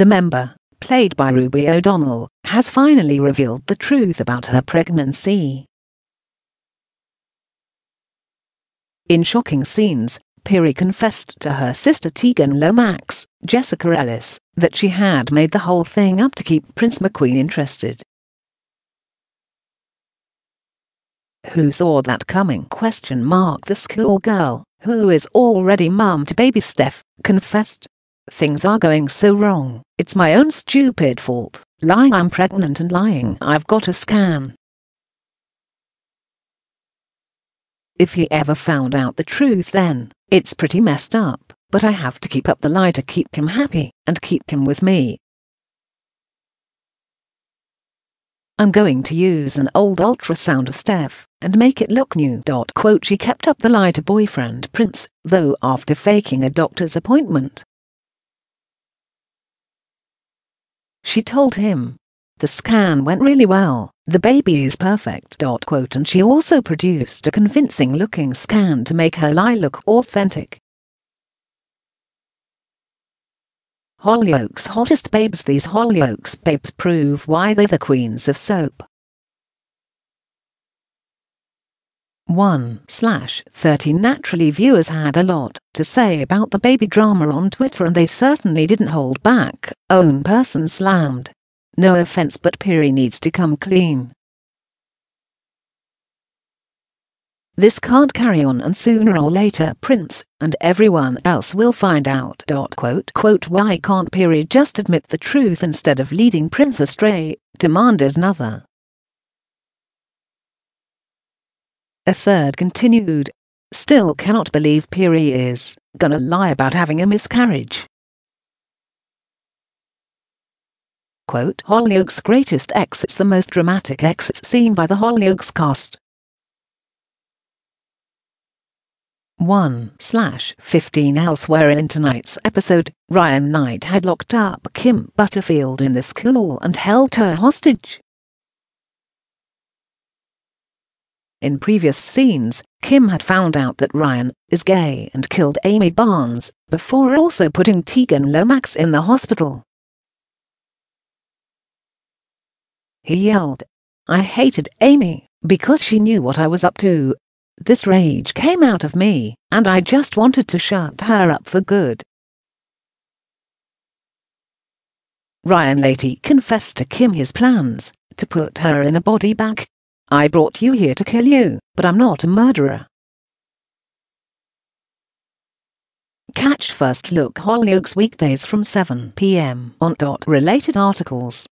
The member, played by Ruby O'Donnell, has finally revealed the truth about her pregnancy. In shocking scenes, Peri confessed to her sister Tegan Lomax, Jessica Ellis, that she had made the whole thing up to keep Prince McQueen interested. Who saw that coming? Question mark. The schoolgirl, who is already mum to baby Steph, confessed. Things are going so wrong, it's my own stupid fault. Lying I'm pregnant and lying I've got a scan. If he ever found out the truth then, it's pretty messed up, but I have to keep up the lie to keep him happy, and keep him with me. I'm going to use an old ultrasound of Steph, and make it look new. Quote, she kept up the lie to boyfriend Prince, though after faking a doctor's appointment. She told him, the scan went really well, the baby is perfect. Quote, and she also produced a convincing looking scan to make her lie look authentic. Hollyoaks hottest babes These Hollyoaks babes prove why they're the queens of soap. 1 slash 30 naturally viewers had a lot to say about the baby drama on Twitter and they certainly didn't hold back, own person slammed. No offense but Peri needs to come clean. This can't carry on and sooner or later Prince and everyone else will find out. Quote, quote, why can't Peri just admit the truth instead of leading Prince astray, demanded another. A third continued, still cannot believe Peri is gonna lie about having a miscarriage. quote, Hollyoaks' greatest exits the most dramatic exits seen by the Hollyoaks cast. 1 slash 15 elsewhere in tonight's episode, Ryan Knight had locked up Kim Butterfield in the school and held her hostage. In previous scenes, Kim had found out that Ryan is gay and killed Amy Barnes, before also putting Tegan Lomax in the hospital. He yelled. I hated Amy, because she knew what I was up to. This rage came out of me, and I just wanted to shut her up for good. Ryan Lady confessed to Kim his plans, to put her in a body bag. I brought you here to kill you, but I'm not a murderer. Catch First Look Hollyoaks weekdays from 7 p.m. on dot related articles.